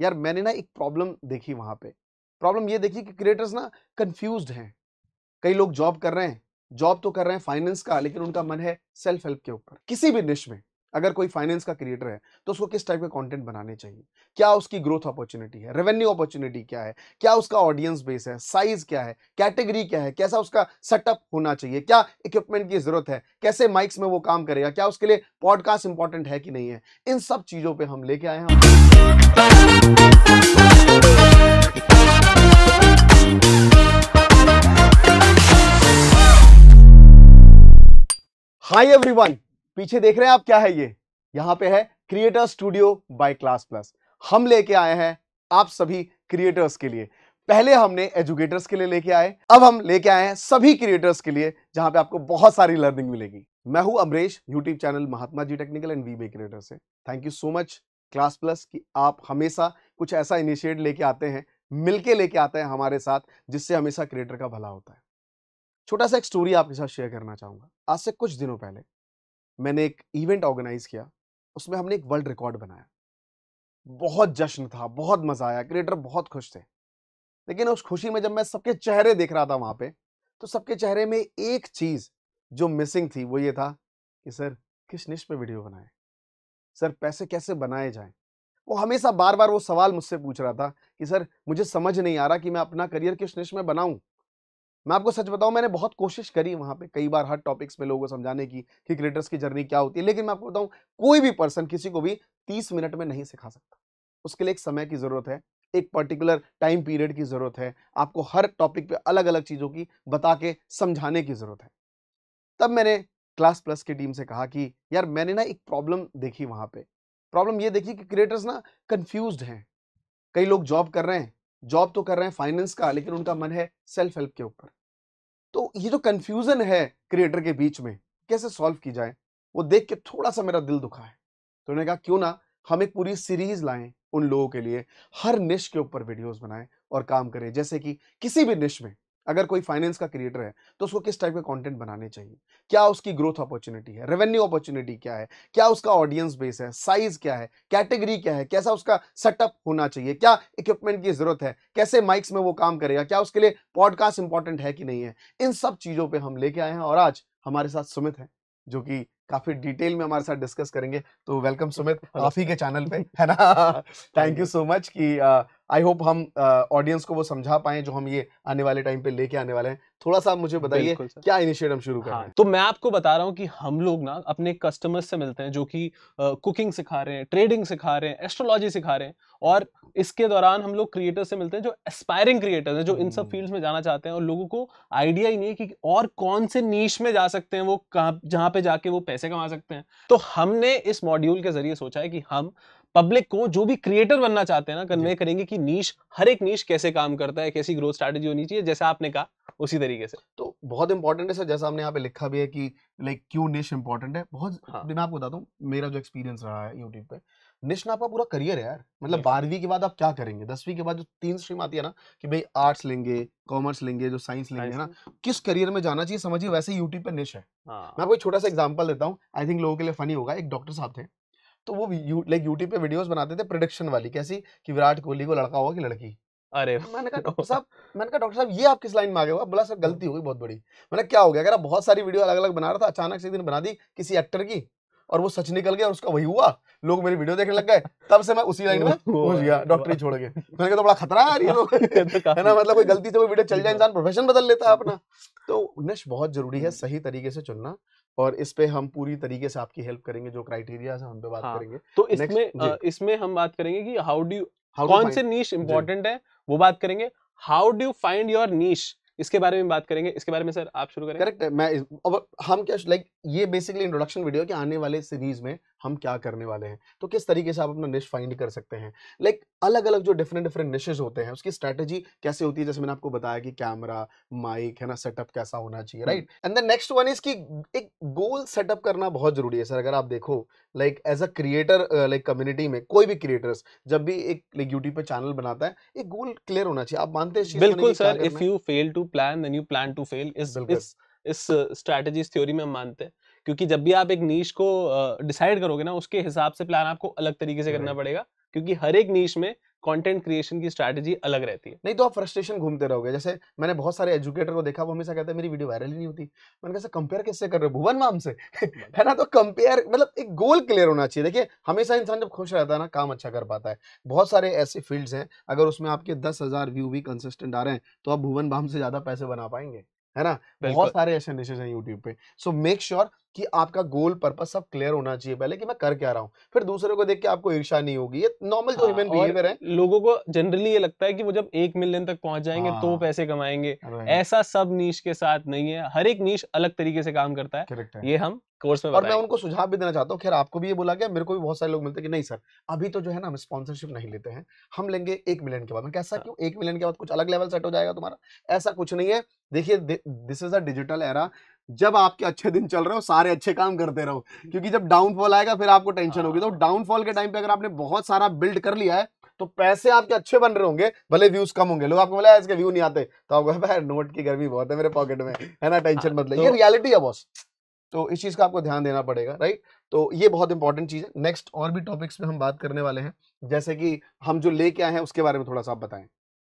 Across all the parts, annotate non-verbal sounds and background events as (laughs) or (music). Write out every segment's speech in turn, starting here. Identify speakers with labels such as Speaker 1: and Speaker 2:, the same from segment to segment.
Speaker 1: यार मैंने ना एक प्रॉब्लम देखी वहाँ पे। प्रॉब्लम ये देखी कि क्रिएटर्स ना कंफ्यूज हैं। कई लोग जॉब कर रहे हैं, जॉब तो कर रहे हैं फाइनेंस का, लेकिन उनका मन है सेल्फ हेल्प के ऊपर, किसी भी निश में। अगर कोई फाइनेंस का क्रिएटर है तो उसको किस टाइप के कंटेंट बनाने चाहिए? क्या उसकी ग्रोथ अपॉर्चुनिटी है? रेवेन्यू अपॉर्चुनिटी क्या है? क्या उसका ऑडियंस बेस है? साइज़ क्या है? कैटेगरी क्या है? कैसा उसका सेटअप होना चाहिए? क्या इक्विपमेंट की ज़रूरत है? कैसे माइक्स में वो काम करेगा? क्या उसके लिए पॉडकास्ट इंपॉर्टेंट है कि नहीं है? इन सब चीज़ों पर हम लेके आए हैं हाय एवरीवन पीछे देख रहे हैं आप क्या है ये? यहाँ पे है creator studio by Classplus हम लेके आए हैं आप सभी क्रिएटर्स के लिए। पहले हमने एजुकेटर्स के लिए लेके आए, अब हम लेके आए हैं सभी क्रिएटर्स के लिए, जहाँ पे आपको बहुत सारी लर्निंग मिलेगी। मैं हूँ Amresh YouTube channel Mahatma ji technical and we बे क्रिएटर से। Thank you so much Classplus कि आप हमेशा कुछ ऐसा इनिशिएट लेके आते हैं, मिलके लेके आते हैं हमारे साथ, जिससे हमेशा क्रिएटर का भला होता है। छोटा सा एक स्टोरी आपके साथ शेयर करना चाहूँगा। आज से कुछ दिनों पहले मैंने एक इवेंट ऑर्गेनाइज किया, उसमें हमने एक वर्ल्ड रिकॉर्ड बनाया। बहुत जश्न था, बहुत मज़ा आया, क्रिएटर बहुत खुश थे। लेकिन उस खुशी में जब मैं सबके चेहरे देख रहा था वहाँ पे तो सबके चेहरे में एक चीज़ जो मिसिंग थी, वो ये था कि, सर, किस निश पे वीडियो बनाए? सर, पैसे कैसे बनाए जाएँ? वो हमेशा बार बार वो सवाल मुझसे पूछ रहा था कि, सर, मुझे समझ नहीं आ रहा कि मैं अपना करियर किस निश में बनाऊँ? मैं आपको सच बताऊँ, मैंने बहुत कोशिश करी वहाँ पे, कई बार हर टॉपिक्स में लोगों को समझाने की कि क्रिएटर्स की जर्नी क्या होती है, लेकिन मैं आपको बताऊँ, कोई भी पर्सन किसी को भी तीस मिनट में नहीं सिखा सकता। उसके लिए एक समय की ज़रूरत है, एक पर्टिकुलर टाइम पीरियड की ज़रूरत है, आपको हर टॉपिक पे अलग अलग चीज़ों की बता के समझाने की ज़रूरत है। तब मैंने क्लास प्लस की टीम से कहा कि, यार, मैंने ना एक प्रॉब्लम देखी वहाँ पे। प्रॉब्लम ये देखी कि क्रिएटर्स ना कन्फ्यूज़ हैं। कई लोग जॉब कर रहे हैं जॉब तो कर रहे हैं फाइनेंस का, लेकिन उनका मन है सेल्फ हेल्प के ऊपर। तो ये जो कंफ्यूजन है क्रिएटर के बीच में, कैसे सॉल्व की जाए, वो देख के थोड़ा सा मेरा दिल दुखा है। तो उन्होंने कहा, क्यों ना हम एक पूरी सीरीज़ लाएँ उन लोगों के लिए, हर निश के ऊपर वीडियोस बनाएँ और काम करें, जैसे कि किसी भी निश में। अगर कोई फाइनेंस का क्रिएटर है तो उसको किस टाइप के कंटेंट बनाने चाहिए? क्या उसकी ग्रोथ अपॉर्चुनिटी है? रेवेन्यू अपॉर्चुनिटी क्या है? क्या उसका ऑडियंस बेस है? साइज़ क्या है? कैटेगरी क्या है? कैसा उसका सेटअप होना चाहिए? क्या इक्विपमेंट की ज़रूरत है? कैसे माइक्स में वो काम करेगा? क्या उसके लिए पॉडकास्ट इंपॉर्टेंट है कि नहीं है? इन सब चीज़ों पर हम लेके आए हैं और आज हमारे साथ सुमित है जो कि काफ़ी डिटेल में हमारे साथ डिस्कस करेंगे। तो वेलकम सुमित आप ही के चैनल पे है ना? थैंक यू सो मच कि आई होप हम ऑडियंस को वो समझा पाए जो हम ये आने वाले टाइम पे लेके आने वाले हैं। थोड़ा सा मुझे बताइए क्या इनिशिएट हम शुरू करें हाँ,
Speaker 2: तो मैं आपको बता रहा हूँ कि हम लोग ना अपने कस्टमर्स से मिलते हैं जो कि कुकिंग सिखा रहे हैं ट्रेडिंग सिखा रहे हैं एस्ट्रोलॉजी सिखा रहे हैं और इसके दौरान हम लोग क्रिएटर्स से मिलते हैं जो एस्पायरिंग क्रिएटर्स हैं जो इन सब फील्ड्स हम्म। में जाना चाहते हैं और लोगों को आइडिया ही नहीं है कि और कौन से नीच में जा सकते हैं वो कहाँ जहाँ पे जाके वो पैसे कमा सकते हैं। तो हमने इस मॉड्यूल के ज़रिए सोचा है कि हम पब्लिक को जो भी क्रिएटर बनना चाहते हैं ना कन्वे करेंगे कि नीश हर एक नीश कैसे काम करता है कैसी ग्रोथ स्ट्रैटेजी होनी चाहिए जैसा आपने कहा उसी तरीके से।
Speaker 1: तो बहुत इंपॉर्टेंट है सर जैसा हमने यहाँ पे लिखा भी है कि लाइक क्यों निश इंपॉर्टेंट है। बहुत हाँ. मैं आपको बताता हूँ मेरा जो एक्सपीरियंस रहा है यूट्यूब पे निश ना आपका पूरा करियर है यार। मतलब बारहवीं के बाद आप क्या करेंगे? दसवीं के बाद जो तीन स्ट्रीम आती है ना कि भाई आर्ट्स लेंगे कॉमर्स लेंगे जो साइंस लेंगे है ना किस करियर में जाना चाहिए समझिए वैसे यूट्यूब पे निश है। हाँ। मैं आपको एक छोटा सा एग्ज़ाम्पल देता हूँ आई थिंक लोगों के लिए फनी होगा एक डॉक्टर साहब थे। तो वो लाइक यूट्यूब पे वीडियोस बनाते थे प्रोडिक्शन वाली कैसी? कि विराट कोहली को लड़का होगा कि लड़की?
Speaker 2: अरे (laughs)
Speaker 1: मैंने कहा डॉक्टर (laughs) साहब मैंने कहा डॉक्टर साहब ये आप किस लाइन में आ गए हो बोला सर गलती हो गई बहुत बड़ी। मैंने क्या हो गया? अगर आप बहुत सारी वीडियो अलग अलग बना रहा था अचानक से दिन बना दी किसी एक्टर की और वो सच निकल गया और उसका वही हुआ लोग मेरी वीडियो देखने लग गए तब से मैं उसी लाइन में (laughs) पहुँच गया डॉक्टरी छोड़ के मैंने कहा तो बड़ा खतरा है तो है ना मतलब कोई गलती से कोई वीडियो चल जाए इंसान प्रोफेशन बदल लेता है अपना। तो निश बहुत ज़रूरी है सही तरीके से चुनना और इस पे हम पूरी तरीके से आपकी हेल्प करेंगे जो क्राइटेरिया हम पे बात हाँ, करेंगे।
Speaker 2: तो इसमें इसमें हम बात करेंगे कि हाउ डू कौन से नीश इम्पोर्टेंट है वो बात करेंगे। How do find your niche इसके बारे में बात करेंगे। इसके बारे में सर आप शुरू करें।
Speaker 1: करेक्ट है मैं अब हम क्या लाइक ये बेसिकली इंट्रोडक्शन वीडियो कि आने वाले सीरीज़ में हम क्या करने वाले हैं? तो किस तरीके से आप अपना निश फाइंड कर सकते हैं? लाइक अलग अलग जो डिफरेंट डिफरेंट निशेज होते हैं उसकी स्ट्रेटेजी कैसे होती है? जैसे मैंने आपको बताया कि कैमरा माइक है ना सेटअप कैसा होना चाहिए right and the next one is की एक गोल सेटअप करना बहुत ज़रूरी है सर। अगर आप देखो like as a creator like community में कोई भी क्रिएटर्स जब भी एक लाइक यूट्यूब पे चैनल बनाता है एक गोल क्लियर होना चाहिए। आप मानते हैं
Speaker 2: बिल्कुल sir if you fail to plan then you plan to fail इस इस स्ट्रेटजी थ्योरी में हम मानते हैं। क्योंकि जब भी आप एक नीच को डिसाइड करोगे ना उसके हिसाब से प्लान आपको अलग तरीके से करना पड़ेगा क्योंकि हर एक नीच में कंटेंट क्रिएशन की स्ट्रैटेजी अलग रहती है।
Speaker 1: नहीं तो आप फ्रस्ट्रेशन घूमते रहोगे। जैसे मैंने बहुत सारे एजुकेटर को देखा वो हमेशा कहते हैं मेरी वीडियो वायरल ही नहीं होती। मैंने कैसे कंपेयर किससे कर रहे हो? भुवन माम से? (laughs) है ना? तो कंपेयर मतलब एक गोल क्लियर होना चाहिए। देखिए हमेशा इंसान जब खुश रहता है ना काम अच्छा कर पाता है। बहुत सारे ऐसे फील्ड्स हैं अगर उसमें आपके दस व्यू भी कंसिस्टेंट आ रहे हैं तो आप भुवन बाम से ज़्यादा पैसे बना पाएँगे। है ना? बहुत सारे ऐसे निशेज हैं यूट्यूब पे। सो मेक श्योर कि आपका गोल पर्पस सब क्लियर होना चाहिए पहले कि मैं कर क्या रहा हूँ। फिर दूसरे को देख के आपको ईर्षा नहीं होगी। ये नॉर्मल जो ह्यूमन बिहेवियर है
Speaker 2: लोगों को जनरली ये लगता है कि वो जब एक मिलियन तक पहुँच जाएँगे तो
Speaker 1: हाँ।
Speaker 2: पैसे कमाएँगे। ऐसा सब नीश के साथ नहीं है। हर एक नीश अलग तरीके से काम करता है।
Speaker 1: है।
Speaker 2: ये हम कोर्स में
Speaker 1: और मैं उनको सुझाव भी देना चाहता हूँ। खैर आपको भी ये बोला गया मेरे को भी बहुत सारे लोग मिलते हैं कि नहीं सर अभी तो जो है ना हम स्पॉन्सरशिप नहीं लेते हैं। हम लेंगे एक मिलियन के बाद। मैं कैसा
Speaker 2: हाँ।
Speaker 1: क्यों एक मिलियन के बाद कुछ अलग लेवल सेट हो जाएगा तुम्हारा? ऐसा कुछ नहीं है। देखिए this is a digital era जब आपके अच्छे दिन चल रहे हो सारे अच्छे काम करते रहो। क्योंकि जब डाउनफॉल आएगा फिर आपको टेंशन होगी। तो
Speaker 2: हाँ।
Speaker 1: डाउनफॉल के टाइम पे अगर आपने बहुत सारा बिल्ड कर लिया है तो पैसे आपके अच्छे बन रहे होंगे भले व्यूज़ कम होंगे। लोग आपको बोला इसके व्यू नहीं आते। तो आपको भाई नोट की गर्मी बहुत है मेरे पॉकेट में। है ना? टेंशन
Speaker 2: हाँ,
Speaker 1: मत ले। ये
Speaker 2: तो
Speaker 1: रियलिटी है बॉस तो इस चीज़ का आपको ध्यान देना पड़ेगा राइट तो ये बहुत इंपॉर्टेंट चीज़ है। नेक्स्ट और भी टॉपिक्स में हम बात करने वाले हैं। जैसे कि हम जो लेके आए हैं उसके बारे में थोड़ा सा आप बताएँ।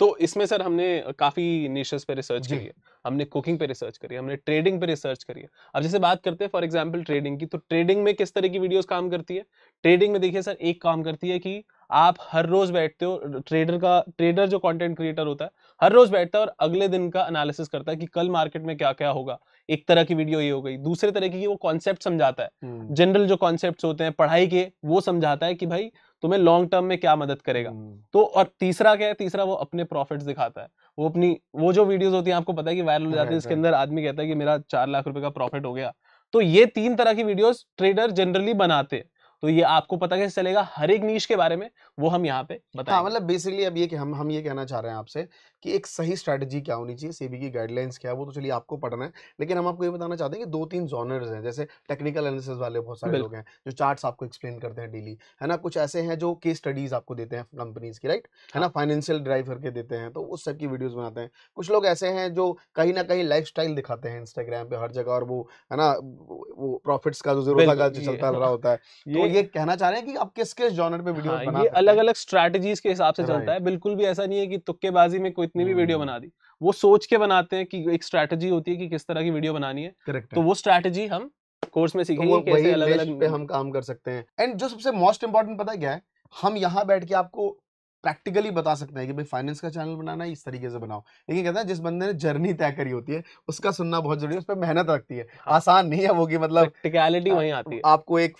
Speaker 2: तो इसमें सर हमने काफ़ी निशेस पे रिसर्च करी है। हमने कुकिंग पे रिसर्च करी है हमने ट्रेडिंग पे रिसर्च करी है। अब जैसे बात करते हैं फॉर एग्जांपल ट्रेडिंग की तो ट्रेडिंग में किस तरह की वीडियोस काम करती है? ट्रेडिंग में देखिए सर एक काम करती है कि आप हर रोज बैठते हो ट्रेडर का ट्रेडर जो कंटेंट क्रिएटर होता है हर रोज बैठता है और अगले दिन का एनालिसिस करता है कि कल मार्केट में क्या क्या होगा। एक तरह की वीडियो ये हो गई। दूसरे तरह की वो कॉन्सेप्ट समझाता है।
Speaker 1: हम्म,
Speaker 2: जनरल जो कॉन्सेप्ट होते हैं पढ़ाई के वो समझाता है कि भाई तुम्हें लॉन्ग टर्म में क्या मदद करेगा।
Speaker 1: हम्म,
Speaker 2: तो और तीसरा क्या है तीसरा वो अपने प्रॉफिट्स दिखाता है। वो अपनी वो जो वीडियोस होती हैं आपको पता है कि वायरल हो जाती है (laughs) इसके अंदर आदमी कहता है कि मेरा चार लाख रुपए का प्रॉफिट हो गया। तो ये तीन तरह की वीडियोस ट्रेडर जनरली बनाते हैं। तो ये आपको पता कैसे चलेगा? हर एक नीश के बारे में वो हम यहाँ पे
Speaker 1: हाँ मतलब बेसिकली अब ये कि हम हम ये कहना चाह रहे हैं आपसे कि एक सही स्ट्रैटेजी क्या होनी चाहिए? सेबी की गाइडलाइंस क्या है? वो तो चलिए आपको पढ़ना है लेकिन हम आपको ये बताना चाहते हैं कि दो तीन जॉनर्स हैं जैसे टेक्निकल एनालिसिस वाले बहुत सारे लोग हैं जो चार्ट्स आपको एक्सप्लेन करते हैं डेली है ना? कुछ ऐसे हैं जो केस स्टडीज़ आपको देते हैं कंपनीज़ की राइट है ना?
Speaker 2: हाँ।
Speaker 1: फाइनेंशियल ड्राइव करके देते हैं तो उस टाइप की वीडियोस बनाते हैं। कुछ लोग ऐसे हैं जो कहीं ना कहीं लाइफ दिखाते हैं इंस्टाग्राम पे हर जगह और वो है ना? वो प्रॉफिट्स का जो ज़ीरो था
Speaker 2: बिल्कुल
Speaker 1: चलता रहा होता है (laughs) तो
Speaker 2: ये
Speaker 1: कहना चाह रहे हैं कि आप किस किस जॉनर पे वीडियो
Speaker 2: हाँ
Speaker 1: बना
Speaker 2: ये अलग अलग स्ट्रैटेजीज के हिसाब से चलता है। बिल्कुल भी ऐसा नहीं है कि तुक्केबाजी में कोई इतनी भी वीडियो
Speaker 1: हम्म
Speaker 2: बना दी। वो सोच के बनाते हैं कि एक स्ट्रैटेजी होती है कि किस तरह की वीडियो बनानी है। तो वो स्ट्रैटेजी हम कोर्स में
Speaker 1: तो
Speaker 2: सीखेंगे तो कैसे अलग अलग
Speaker 1: पे हम काम कर सकते हैं। एंड जो सबसे मोस्ट इम्पोर्टेंट पता क्या है? हम यहाँ बैठ के आपको प्रैक्टिकली बता सकते हैं कि भाई फाइनेंस का चैनल बनाना है इस तरीके से बनाओ। लेकिन कहते हैं जिस बंदे ने जर्नी तय करी होती है उसका सुनना बहुत ज़रूरी है उस पर मेहनत रखती है।
Speaker 2: हाँ।
Speaker 1: आसान नहीं है वो कि मतलब
Speaker 2: प्रैक्टिकलिटी वहीं आती है।
Speaker 1: आपको एक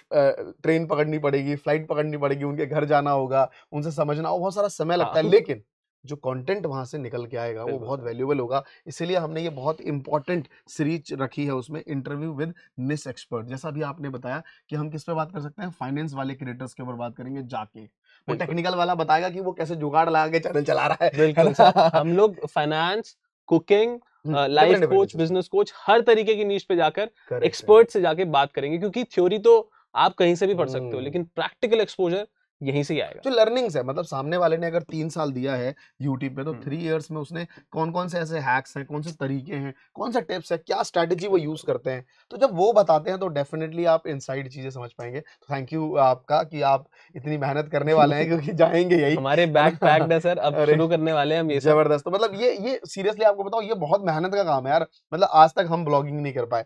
Speaker 1: ट्रेन पकड़नी पड़ेगी फ़्लाइट पकड़नी पड़ेगी उनके घर जाना होगा उनसे समझना हो बहुत सारा समय लगता है।
Speaker 2: हाँ।
Speaker 1: लेकिन जो कंटेंट वहाँ से निकल के आएगा वो बहुत
Speaker 2: सर
Speaker 1: वैल्यूएबल होगा। इसीलिए हमने ये बहुत इंपॉर्टेंट सीरीज़ रखी है उसमें इंटरव्यू विद निस एक्सपर्ट जैसा भी आपने बताया कि हम किस पे बात कर सकते हैं? फाइनेंस वाले क्रिएटर्स के ऊपर बात करेंगे जाके। वो टेक्निकल वाला बताएगा कि वो कैसे जुगाड़ लगा के चैनल चला रहा है। है
Speaker 2: बिल्कुल हम लोग finance cooking life coach business coach हर तरीके की नीच पे जाकर एक्सपर्ट से जाके बात करेंगे। क्योंकि थ्योरी तो आप कहीं से भी पढ़ सकते हो
Speaker 1: हम्म।
Speaker 2: लेकिन प्रैक्टिकल एक्सपोजर यहीं से ही आएगा।
Speaker 1: जो लर्निंग्स है मतलब सामने वाले ने अगर तीन साल दिया है यूट्यूब पे तो थ्री इयर्स में उसने कौन कौन से ऐसे हैक्स हैं कौन से तरीके हैं कौन सा टिप्स है क्या स्ट्रैटेजी वो यूज़ करते हैं? तो जब वो बताते हैं तो डेफिनेटली आप इनसाइड चीज़ें समझ पाएँगे। तो थैंक यू आपका कि आप इतनी मेहनत करने वाले हैं क्योंकि जाएँगे यही।
Speaker 2: हमारे बैग पैक्ड है सर अब शुरू करने वाले हैं हम ये
Speaker 1: ज़बरदस्त। तो मतलब ये ये सीरियसली आपको बताओ ये बहुत मेहनत का काम है यार। मतलब आज तक हम ब्लॉगिंग नहीं कर पाए।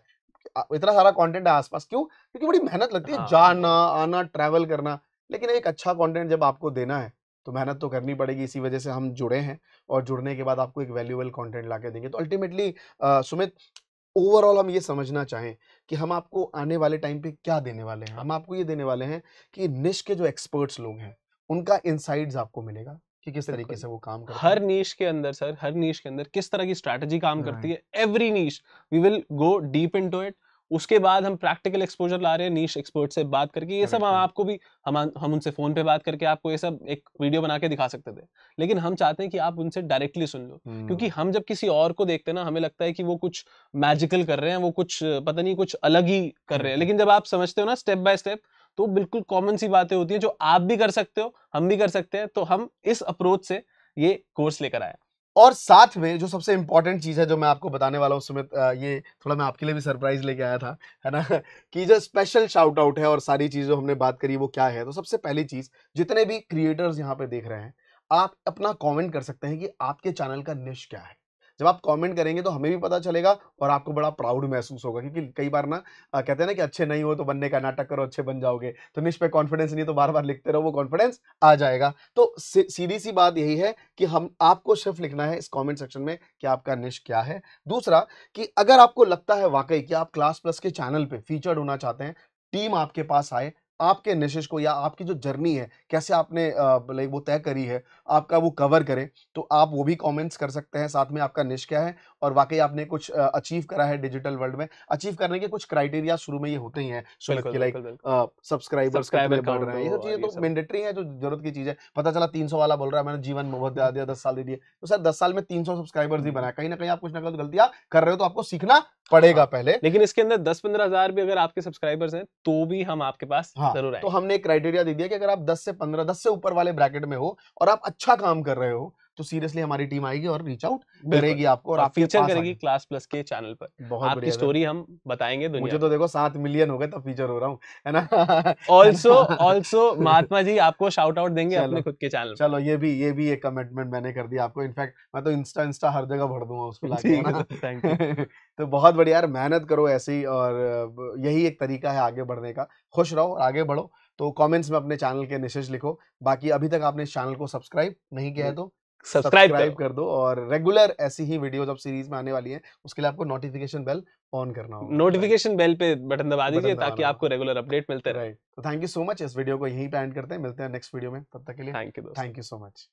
Speaker 1: इतना सारा कंटेंट है आसपास। क्यों? क्योंकि बड़ी मेहनत लगती है।
Speaker 2: हाँ
Speaker 1: जाना आना ट्रैवल करना। लेकिन एक अच्छा कंटेंट जब आपको देना है तो मेहनत तो करनी पड़ेगी इसी वजह से हम जुड़े हैं और जुड़ने के बाद आपको एक वैल्यूबल कंटेंट ला देंगे। तो अल्टीमेटली सुमित ओवरऑल हम ये समझना चाहें कि हम आपको आने वाले टाइम पे क्या देने वाले हैं? हम आपको ये देने वाले हैं कि निश के जो एक्सपर्ट्स लोग हैं उनका इनसाइड्स आपको मिलेगा कि किस तरीके से वो काम करते
Speaker 2: हर नीश के अंदर सर हर नीश के अंदर किस तरह की स्ट्रैटेजी काम करती है every niche we will go deep into it उसके बाद हम प्रैक्टिकल एक्सपोजर ला रहे हैं नीश एक्सपर्ट से बात करके ये सब हम आपको भी हम हम उनसे फ़ोन पे बात करके आपको ये सब एक वीडियो बना के दिखा सकते थे। लेकिन हम चाहते हैं कि आप उनसे डायरेक्टली सुन लो क्योंकि
Speaker 1: हम्म
Speaker 2: हम जब किसी और को देखते हैं ना हमें लगता है कि वो कुछ मैजिकल कर रहे हैं वो कुछ पता नहीं कुछ अलग ही कर रहे हैं। लेकिन जब आप समझते हो ना स्टेप बाय स्टेप तो बिल्कुल कॉमन सी बातें होती हैं जो आप भी कर सकते हो हम भी कर सकते हैं तो हम इस अप्रोच से ये कोर्स लेकर आए
Speaker 1: और साथ में जो सबसे इंपॉर्टेंट चीज़ है जो मैं आपको बताने वाला हूँ अ, ये थोड़ा मैं आपके लिए भी सरप्राइज़ लेके आया था है ना? (laughs) कि जो स्पेशल शाउट आउट है और सारी चीज़ जो हमने बात करी वो क्या है? तो सबसे पहली चीज़ जितने भी क्रिएटर्स यहाँ पे देख रहे हैं आप अपना कमेंट कर सकते हैं कि आपके चैनल का निश क्या है। जब आप कमेंट करेंगे तो हमें भी पता चलेगा और आपको बड़ा प्राउड महसूस होगा, क्योंकि कई बार ना कहते हैं ना कि अच्छे नहीं हो तो बनने का नाटक करो, अच्छे बन जाओगे। तो निश पे कॉन्फिडेंस नहीं तो बार बार लिखते रहो, वो कॉन्फिडेंस आ जाएगा। तो सीधी सी बात यही है कि हम, आपको सिर्फ़ लिखना है इस कॉमेंट सेक्शन में कि आपका निश क्या है। दूसरा कि अगर आपको लगता है वाकई कि आप क्लास प्लस के चैनल पर फीचर्ड होना चाहते हैं टीम आपके पास आए आपके निशिश को या आपकी जो जर्नी है, कैसे आपने लाइक वो तय करी है, आपका वो कवर करे तो आप वो भी कमेंट्स कर सकते हैं, साथ में आपका निश क्या है और वाकई आपने कुछ अचीव करा है डिजिटल वर्ल्ड में। अचीव करने के कुछ क्राइटेरिया शुरू में ये होते ही हैं लाइक सब्सक्राइबर्स बढ़ रहे हैं। ये सब चीज़ें तो मैंडेटरी है जो ज़रूरत की चीज़। है पता चला तीन सौ वाला बोल रहा है मैंने जीवन में बहुत दिया दस साल दे दिए। तो सर दस साल में तीन सौ सब्सक्राइबर्स ही बनाया। कहीं ना कहीं आप कुछ ना कुछ गलतियाँ कर रहे हो तो आपको सीखना पड़ेगा हाँ, पहले।
Speaker 2: लेकिन इसके अंदर दस पंद्रह हज़ार भी अगर आपके सब्सक्राइबर्स हैं तो भी हम आपके पास हाँ, ज़रूर
Speaker 1: तो हमने एक क्राइटेरिया दे दिया कि अगर आप 10 से 15 10 से ऊपर वाले ब्रैकेट में हो और आप अच्छा काम कर रहे हो तो सीरियसली हमारी टीम आएगी और रीच आउट करेगी आपको और आप
Speaker 2: फीचर करेगी क्लास प्लस के चैनल पर। बहुत आपकी स्टोरी हम बताएँगे
Speaker 1: दुनिया मुझे तो देखो सात मिलियन हो गए तब फीचर हो रहा हूँ है
Speaker 2: ना? (laughs) ऑल्सो ऑल्सो महात्मा जी आपको शाउट आउट देंगे अपने खुद के चैनल
Speaker 1: चलो ये भी ये भी एक कमिटमेंट मैंने कर दिया आपको। इनफैक्ट मैं तो इंस्टा इंस्टा हर जगह भर दूँगा उसको लाके (laughs) तो बहुत बढ़िया यार मेहनत करो ऐसे ही और यही एक तरीका है आगे बढ़ने का। खुश रहो और आगे बढ़ो। तो कमेंट्स में अपने चैनल के निशेष लिखो। बाकी अभी तक आपने इस चैनल को सब्सक्राइब नहीं किया है तो सब्सक्राइब कर। दो और रेगुलर ऐसी ही वीडियोस अब सीरीज़ में आने वाली है उसके लिए आपको नोटिफिकेशन बेल ऑन करना होगा
Speaker 2: नोटिफिकेशन बेल पे बटन दबा दीजिए ताकि आपको रेगुलर अपडेट मिलते रहे।
Speaker 1: तो थैंक यू सो मच इस वीडियो को यहीं पे एंड करते हैं मिलते हैं नेक्स्ट वीडियो में तब तक के लिए
Speaker 2: thank you
Speaker 1: thank you so much.